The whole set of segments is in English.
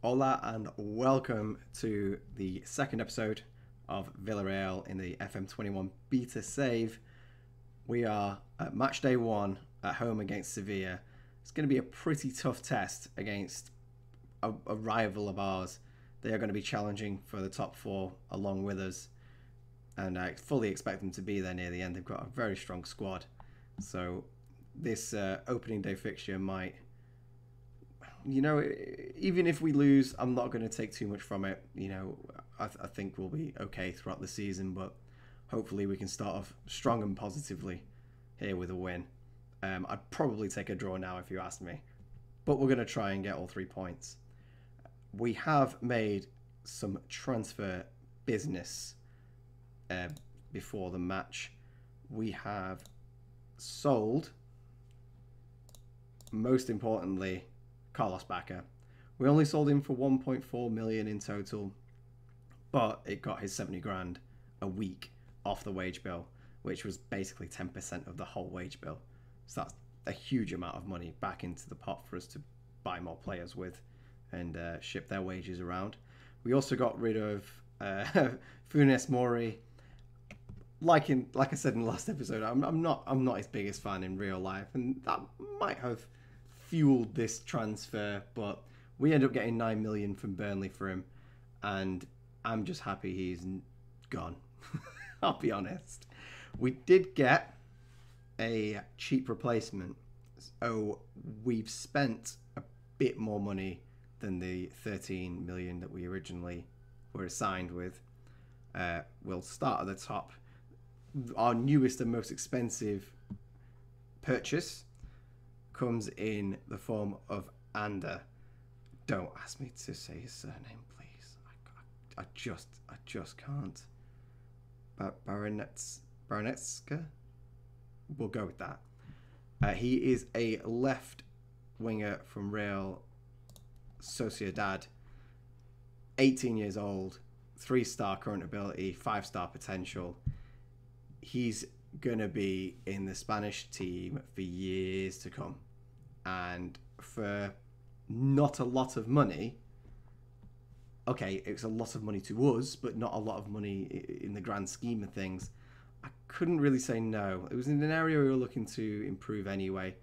Hola and welcome to the second episode of Villarreal in the FM21 beta save. We are at match day one at home against Sevilla. It's going to be a pretty tough test against a, a rival of ours. They are going to be challenging for the top four along with us, and I fully expect them to be there near the end. They've got a very strong squad, so this uh, opening day fixture might you know, even if we lose, I'm not going to take too much from it. You know, I, th- I, think we'll be okay throughout the season, but hopefully we can start off strong and positively here with a win. Um, I'd probably take a draw now if you asked me, but we're going to try and get all three points. We have made some transfer business uh, before the match. We have sold, most importantly, Carlos Bacca. We only sold him for 1.4 million in total, but it got his 70 grand a week off the wage bill, which was basically 10% of the whole wage bill. So that's a huge amount of money back into the pot for us to buy more players with and uh, ship their wages around. We also got rid of uh, Funes Mori. Like in, like I said in the last episode, I'm, I'm not I'm not his biggest fan in real life, and that might have fueled this transfer, but we end up getting nine million from Burnley for him, and I'm just happy he's gone. I'll be honest. We did get a cheap replacement, so we've spent a bit more money than the 13 million that we originally were assigned with. Uh, we'll start at the top. Our newest and most expensive purchase comes in the form of Ander. Don't ask me to say his surname, please. I, I, I just, I just can't. Bar- Baronets, Baronetska? We'll go with that. Uh, he is a left winger from Real Sociedad. 18 years old, three star current ability, five star potential. He's going to be in the Spanish team for years to come and for not a lot of money okay it's a lot of money to us but not a lot of money in the grand scheme of things i couldn't really say no. It was in an area we were looking to improve anyway.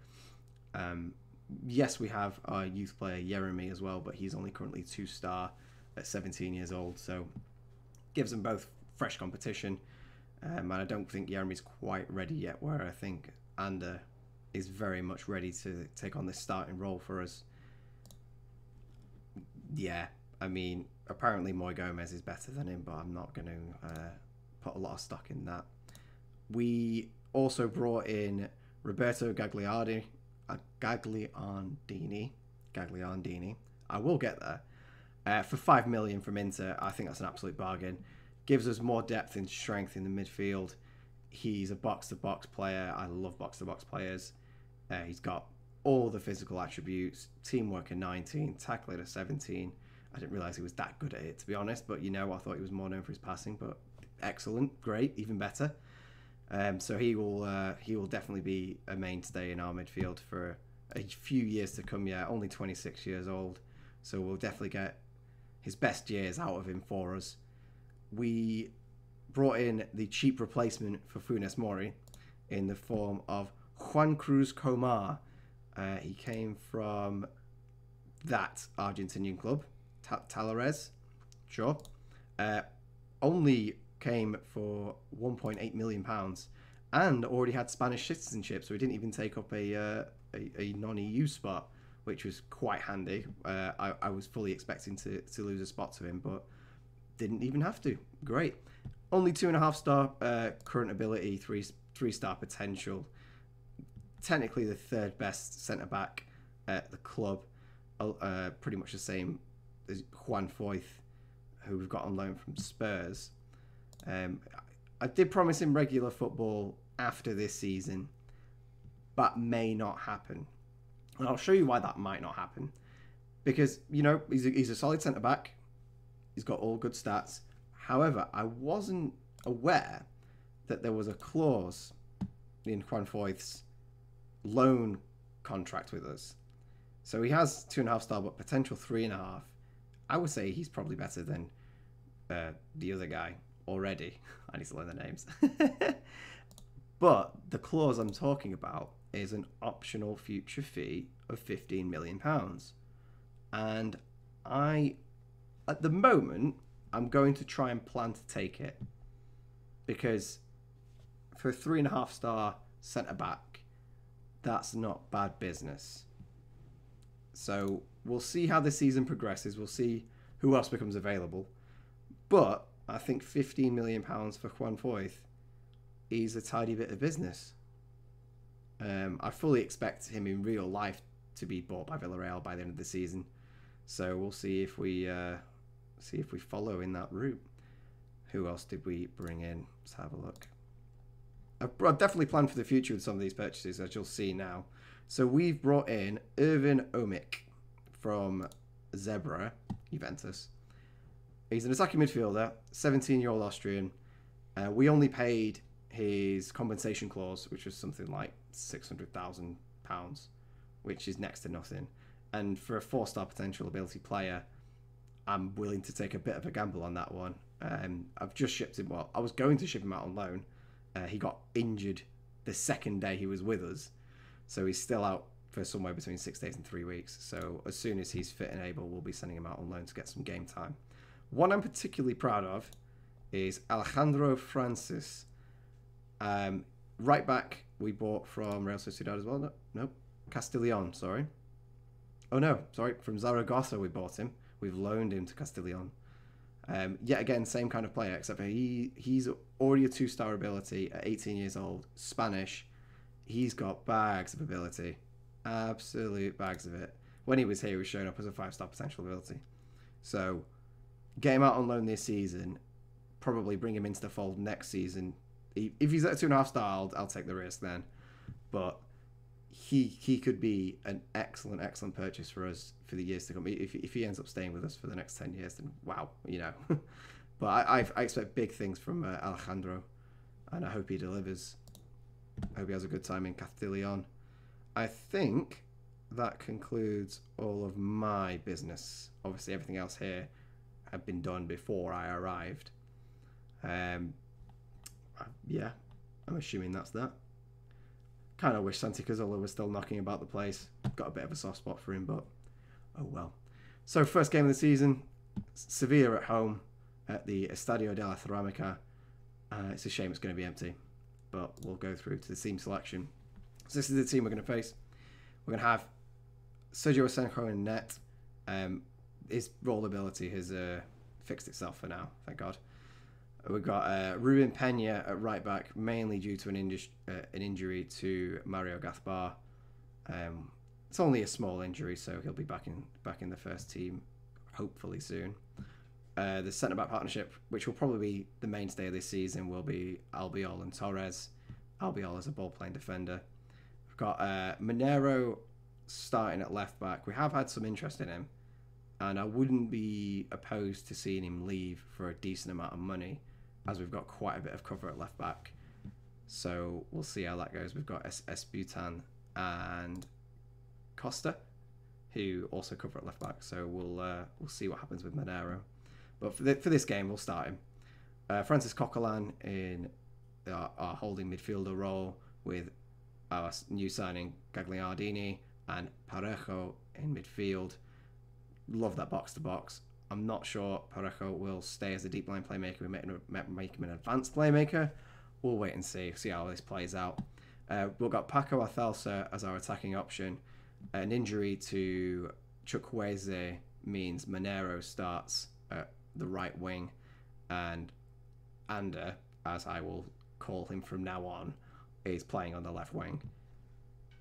Um, yes we have our youth player jeremy as well but he's only currently two star at 17 years old so gives them both fresh competition. Um, and i don't think jeremy's quite ready yet where i think Ander is very much ready to take on this starting role for us. Yeah, I mean, apparently Moi Gomez is better than him, but I'm not going to uh, put a lot of stock in that. We also brought in Roberto Gagliardi, uh, Gagliardini, Gagliardini. I will get there. Uh, for five million from Inter, I think that's an absolute bargain. Gives us more depth and strength in the midfield. He's a box to box player. I love box to box players. Uh, he's got all the physical attributes, teamwork at 19, tackling at 17. I didn't realize he was that good at it, to be honest. But you know, I thought he was more known for his passing. But excellent, great, even better. Um, so he will uh, he will definitely be a mainstay in our midfield for a few years to come. Yeah, only 26 years old, so we'll definitely get his best years out of him for us. We brought in the cheap replacement for Funes Mori in the form of Juan Cruz Komar. Uh, he came from that Argentinian club, Ta- Talleres, sure. Uh, only came for 1.8 million pounds and already had Spanish citizenship, so he didn't even take up a uh, a, a non-EU spot, which was quite handy. Uh, I, I was fully expecting to, to lose a spot to him, but didn't even have to. Great. Only two and a half star uh, current ability, three three star potential technically the third best centre back at the club, uh, pretty much the same as Juan Foyth, who we've got on loan from Spurs. Um, I did promise him regular football after this season, but may not happen. And I'll show you why that might not happen. Because, you know, he's a, he's a solid centre back. He's got all good stats. However, I wasn't aware that there was a clause in Juan Foyth's loan contract with us. So he has two and a half star, but potential three and a half. I would say he's probably better than uh, the other guy already. I need to learn the names. but the clause I'm talking about is an optional future fee of 15 million pounds, and I, at the moment, I'm going to try and plan to take it because for a three and a half star centre back, that's not bad business. So we'll see how the season progresses. We'll see who else becomes available. But I think 15 million pounds for Juan Foyth is a tidy bit of business. Um, I fully expect him in real life to be bought by Villarreal by the end of the season. So we'll see if we uh, see if we follow in that route. Who else did we bring in? Let's have a look. I've, definitely planned for the future with some of these purchases, as you'll see now. So we've brought in Irvin Omic from Zebra, Juventus. He's an attacking midfielder, 17 year old Austrian. Uh, we only paid his compensation clause, which was something like £600,000, which is next to nothing. And for a four star potential ability player, I'm willing to take a bit of a gamble on that one. Um, I've just shipped him. Well, I was going to ship him out on loan. Uh, he got injured the second day he was with us, so he's still out for somewhere between six days and three weeks. So as soon as he's fit and able, we'll be sending him out on loan to get some game time. One I'm particularly proud of is Alejandro Francis. Um, right back, we bought from Real Sociedad as well. No, no, Castellon. Sorry. Oh no, sorry, from Zaragoza we bought him. We've loaned him to Castellon. Um, yet again, same kind of player, except for he he's already a two star ability at 18 years old, Spanish. He's got bags of ability, absolute bags of it. When he was here, he was showing up as a five star potential ability. So, get him out on loan this season. Probably bring him into the fold next season. If he's at two and a half star, I'll, I'll take the risk then. But he he could be an excellent excellent purchase for us for the years to come. If, if he ends up staying with us for the next ten years, then wow, you know. but I I've, i expect big things from uh, Alejandro, and I hope he delivers. I hope he has a good time in Castellon. I think that concludes all of my business. Obviously, everything else here had been done before I arrived. Um, yeah, I'm assuming that's that kind of wish Santi Cazorla was still knocking about the place. Got a bit of a soft spot for him, but oh well. So first game of the season, Sevilla at home at the Estadio de la Ceramica. Uh, it's a shame it's going to be empty, but we'll go through to the team selection. So this is the team we're going to face. We're going to have Sergio Asenjo in net. Um, his role ability has uh, fixed itself for now, thank God. We've got uh, Ruben Pena at right back, mainly due to an, uh, an injury to Mario Gaspar. Um, it's only a small injury, so he'll be back in back in the first team, hopefully soon. Uh, the centre back partnership, which will probably be the mainstay of this season, will be Albiol and Torres. Albiol is a ball playing defender. We've got uh, Moreno starting at left back. We have had some interest in him, and I wouldn't be opposed to seeing him leave for a decent amount of money as we've got quite a bit of cover at left back. So we'll see how that goes. We've got Estupiñán and Costa, who also cover at left back. So we'll uh, we'll see what happens with Moreno. But for, the, for this game, we'll start him. Uh, Francis Coquelin in our, our, holding midfielder role with our new signing Gagliardini and Parejo in midfield. Love that box to box. I'm not sure Parejo will stay as a deep line playmaker. We make, make him an advanced playmaker. We'll wait and see, see how this plays out. Uh, we've got Paco Alcácer as our attacking option. An injury to Chukwueze means Moreno starts at the right wing, and Ander, as I will call him from now on, is playing on the left wing.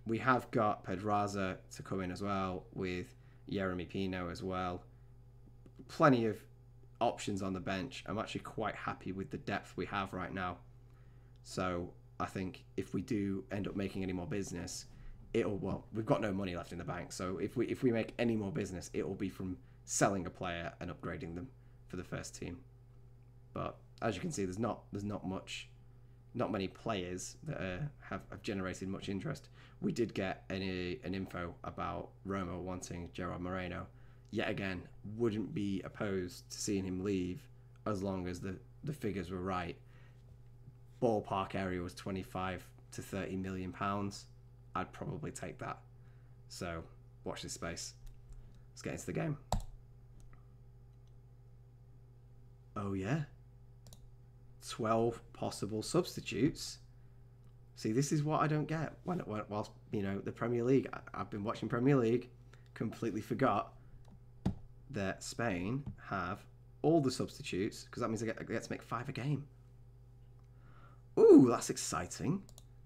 We have got Pedraza to come in as well, with Jeremy Pino as well plenty of options on the bench. I'm actually quite happy with the depth we have right now. So I think if we do end up making any more business, it'll well, we've got no money left in the bank. So if we if we make any more business, it will be from selling a player and upgrading them for the first team. But as you can see, there's not there's not much, not many players that uh, have have generated much interest. We did get any an info about Roma wanting Gerard Moreno yet again, wouldn't be opposed to seeing him leave as long as the, the figures were right. Ballpark area was 25 to 30 million pounds. I'd probably take that. So, watch this space. Let's get into the game. Oh, yeah. 12 possible substitutes. See, this is what I don't get. When, when whilst you know the Premier League, I, have been watching Premier League, completely forgot that Spain have all the substitutes because that means I get, get to make five a game. Ooh, that's exciting.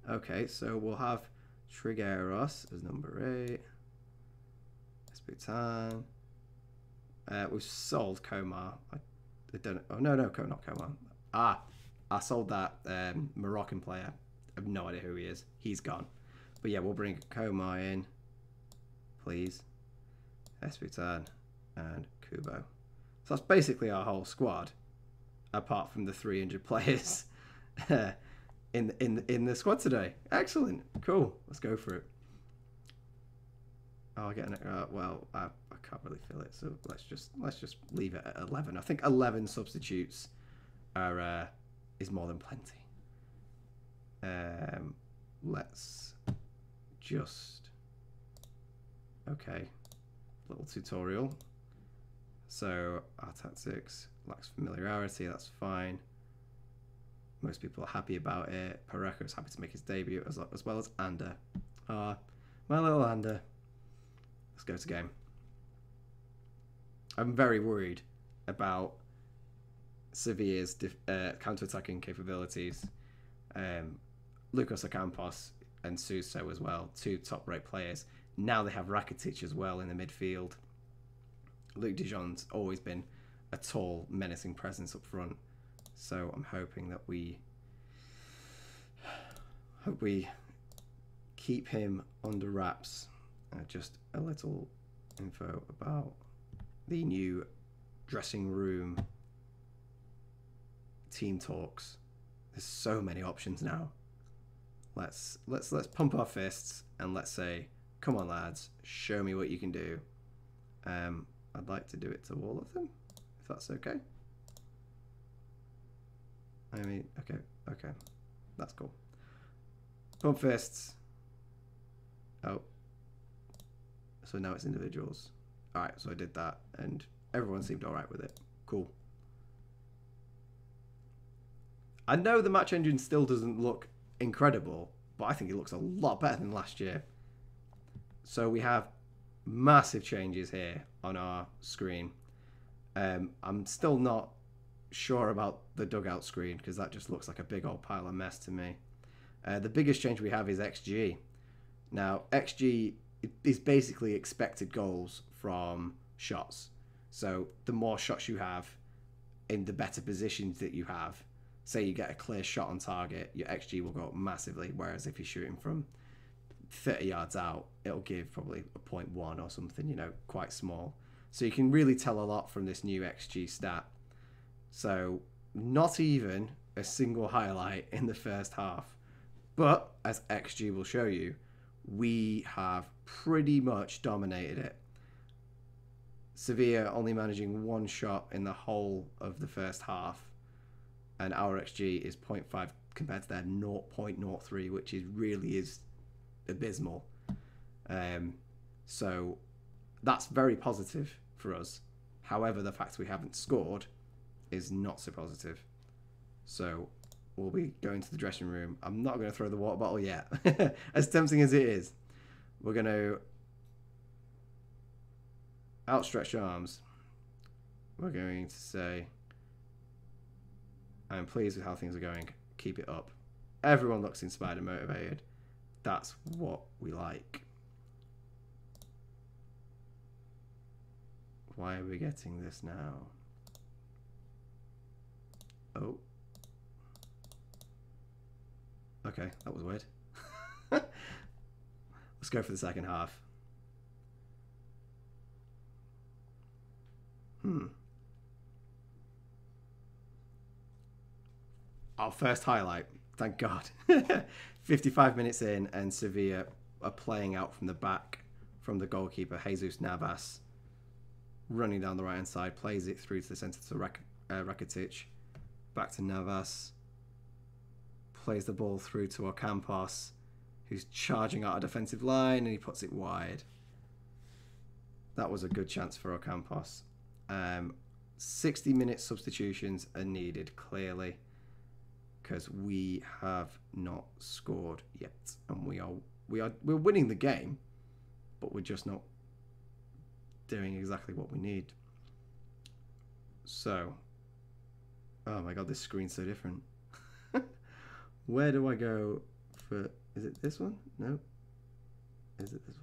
Okay, so we'll have Trigueros as number eight. Estupiñán. Uh, we've sold Komar. I, I don't. Oh no, no, not Komar. Ah, I sold that um, Moroccan player. I have no idea who he is. He's gone. But yeah, we'll bring Komar in, please. Estupiñán and Kubo. So that's basically our whole squad, apart from the 300 players in in in the squad today. Excellent, cool. Let's go for it. Oh, I get an uh, well. I, I can't really feel it, so let's just let's just leave it at 11. I think 11 substitutes are uh, is more than plenty. Um, let's just okay. Little tutorial. So our tactics lacks familiarity. That's fine. Most people are happy about it. Parejo is happy to make his debut as, as well as Ander. Ah, my little Ander. Let's go to game. I'm very worried about Sevilla's uh, counter-attacking capabilities. Um, Lucas Ocampos and Suso as well, two top-rate players. Now they have Rakitic as well in the midfield. Luuk de Jong's always been a tall, menacing presence up front. So I'm hoping that we hope we keep him under wraps. Uh, just a little info about the new dressing room team talks. There's so many options now. Let's let's let's pump our fists and let's say, "Come on, lads, show me what you can do." Um, I'd like to do it to all of them, if that's okay. I mean, okay, okay, that's cool. Pump fists. Oh, so now it's individuals. All right, so I did that, and everyone seemed all right with it. Cool. I know the match engine still doesn't look incredible, but I think it looks a lot better than last year. So we have massive changes here on our screen. Um, I'm still not sure about the dugout screen because that just looks like a big old pile of mess to me. Uh, the biggest change we have is XG. Now, XG is basically expected goals from shots. So the more shots you have in the better positions that you have, say you get a clear shot on target, your XG will go up massively. Whereas if you're shooting from 30 yards out, it'll give probably a 0.1 or something, you know, quite small. So you can really tell a lot from this new XG stat. So not even a single highlight in the first half. But as XG will show you, we have pretty much dominated it. Sevilla only managing one shot in the whole of the first half, and our XG is 0.5 compared to their 0.03, which is really is abysmal. Um, so that's very positive for us. However, the fact we haven't scored is not so positive. So we'll be going to the dressing room. I'm not going to throw the water bottle yet, as tempting as it is. We're going to outstretch arms. We're going to say, I'm pleased with how things are going. Keep it up. Everyone looks inspired and motivated. That's what we like. Why are we getting this now? Oh. Okay, that was weird. Let's go for the second half. Hmm. Our first highlight. Thank God. 55 minutes in, and Sevilla are playing out from the back from the goalkeeper, Jesus Navas. running down the right hand side, plays it through to the centre to Rak- uh, Rakitic, back to Navas, plays the ball through to Ocampos, who's charging out a defensive line, and he puts it wide. That was a good chance for Ocampos. Um, 60 minute substitutions are needed, clearly, because we have not scored yet, and we are we are we're winning the game, but we're just not doing exactly what we need. So, oh my god, this screen's so different. Where do I go for? Is it this one? No. Is it this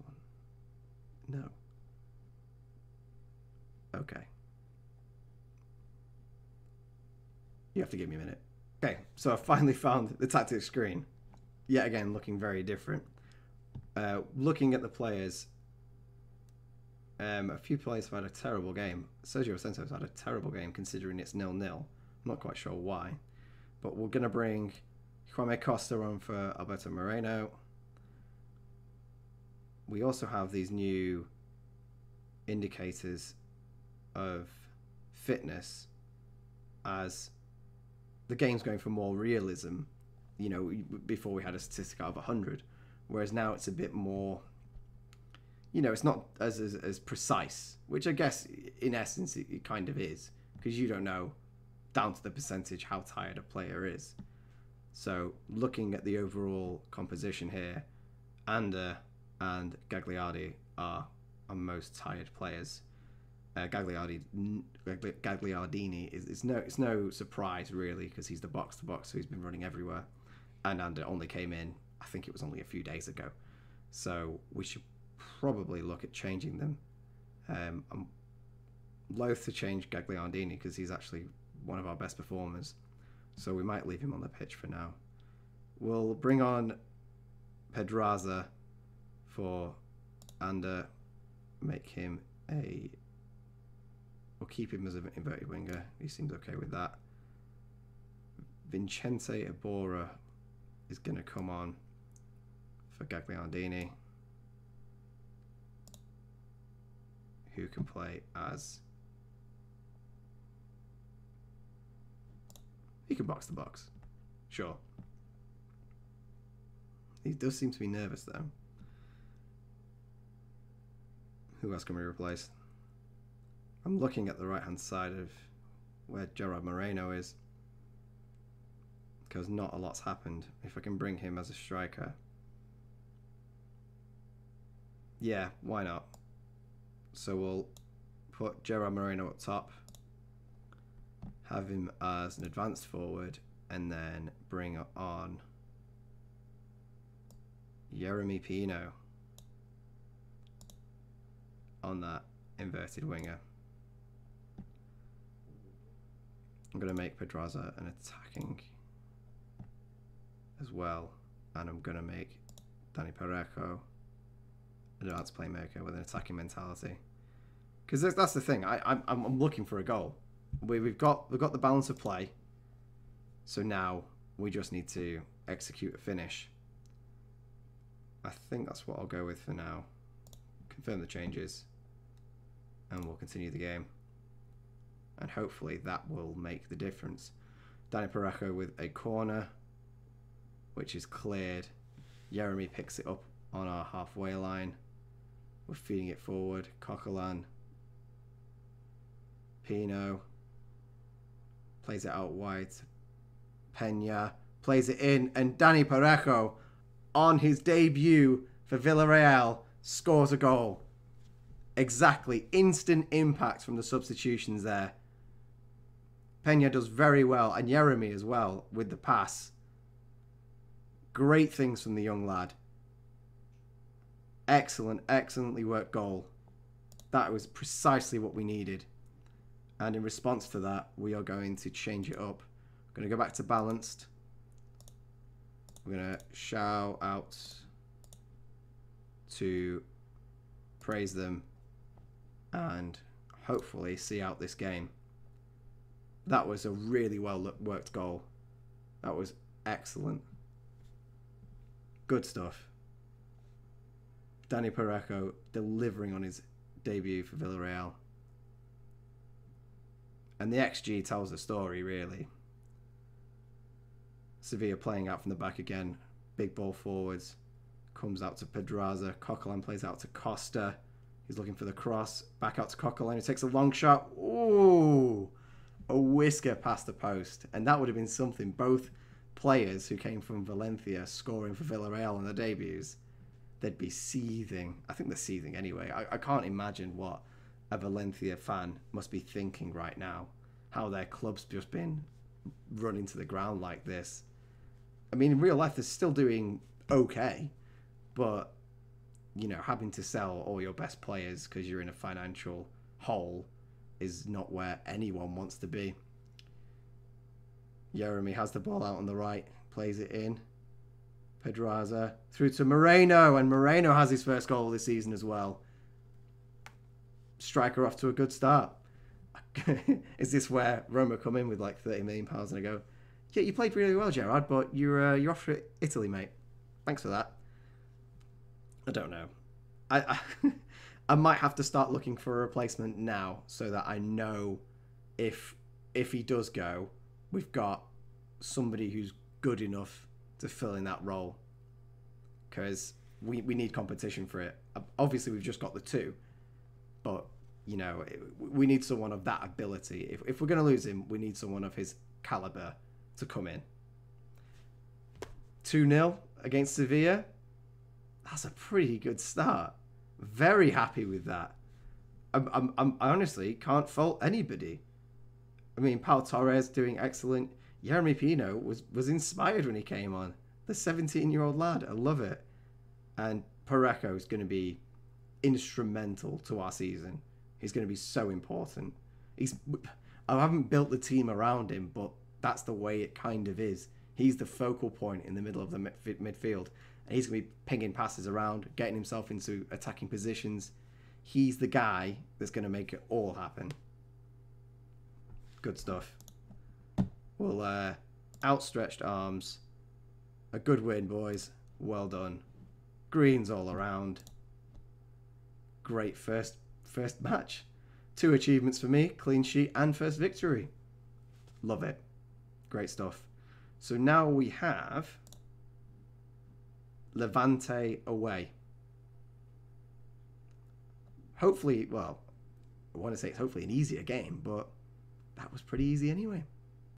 one? No. Okay. You have to give me a minute. Okay, so I finally found the tactics screen. Yet again, looking very different. Uh, looking at the players, um, a few players have had a terrible game. Sergio Santos had a terrible game considering it's nil-nil. I'm not quite sure why. But we're going to bring Jaume Costa on for Alberto Moreno. We also have these new indicators of fitness as the game's going for more realism. You know, before we had a statistic out of 100, whereas now it's a bit more. You know, it's not as as, as precise, which I guess in essence it, it kind of is, because you don't know down to the percentage how tired a player is. So looking at the overall composition here, Ander and Gagliardi are our most tired players uh, Gagliardi, Gagliardini is, no it's no surprise really because he's the box to box, so he's been running everywhere, and and it only came in I think it was only a few days ago, so we should probably look at changing them. Um, I'm loath to change Gagliardini because he's actually one of our best performers, so we might leave him on the pitch for now. We'll bring on Pedraza for and uh, make him a We'll keep him as an inverted winger. He seems okay with that. Vicente Iborra is going to come on for Gagliardini, who can play as. He can box the box. Sure. He does seem to be nervous though. Who else can we replace? I'm looking at the right hand side of where Gerard Moreno is because not a lot's happened. If I can bring him as a striker, yeah, why not? So we'll put Gerard Moreno up top, have him as an advanced forward, and then bring on Jeremy Pino on that inverted winger. I'm going to make Pedraza an attacking as well. And I'm going to make Dani Parejo an advanced playmaker with an attacking mentality. Because that's the thing. I, I'm, I'm looking for a goal. We, we've got we've got the balance of play. So now we just need to execute a finish. I think that's what I'll go with for now. Confirm the changes. And we'll continue the game and hopefully that will make the difference. Dani Parejo with a corner, which is cleared. Jeremy picks it up on our halfway line. We're feeding it forward. Coquelin. Pino. Plays it out wide. Pena. Plays it in. And Danny Parejo, on his debut for Villarreal, scores a goal. Exactly. Instant impact from the substitutions there. Pena does very well, and Yeremy as well with the pass. Great things from the young lad. Excellent, excellently worked goal. That was precisely what we needed. And in response to that, we are going to change it up. We're going to go back to balanced. We're going to shout out to praise them and hopefully see out this game that was a really well worked goal. That was excellent. Good stuff. Dani Parejo delivering on his debut for Villarreal. And the XG tells the story, really. Sevilla playing out from the back again. Big ball forwards. Comes out to Pedraza. Coquelin plays out to Costa. He's looking for the cross. Back out to Coquelin. He takes a long shot. Ooh! A whisker past the post. And that would have been something. Both players who came from Valencia scoring for Villarreal on their debuts, they'd be seething. I think they're seething anyway. I, I can't imagine what a Valencia fan must be thinking right now. How their club's just been run into the ground like this. I mean, in real life, they're still doing okay, but you know, having to sell all your best players because you're in a financial hole is not where anyone wants to be. Jeremy has the ball out on the right, plays it in. Pedraza through to Moreno, and Moreno has his first goal this season as well. Striker off to a good start. is this where Roma come in with like thirty million pounds and I go, yeah, you played really well, Gerard, but you're uh, you're off for Italy, mate. Thanks for that. I don't know. I, I I might have to start looking for a replacement now so that I know if if he does go, we've got somebody who's good enough to fill in that role. Because we, we need competition for it. Obviously, we've just got the two, but you know we need someone of that ability. If if we're going to lose him, we need someone of his caliber to come in. 2 0 against Sevilla. That's a pretty good start. Very happy with that. I'm, I'm, I'm, i honestly can't fault anybody. I mean, Pau Torres doing excellent. Jeremy Pino was, was inspired when he came on. The 17 year old lad. I love it. And Parejo is going to be instrumental to our season. He's going to be so important. He's I haven't built the team around him, but that's the way it kind of is. He's the focal point in the middle of the midfield, and he's going to be pinging passes around, getting himself into attacking positions. He's the guy that's going to make it all happen. Good stuff. Well, uh, outstretched arms. A good win, boys. Well done. Greens all around. Great first first match. Two achievements for me, clean sheet and first victory. Love it. Great stuff. So now we have Levante away. Hopefully, well, I want to say it's hopefully an easier game, but that was pretty easy anyway.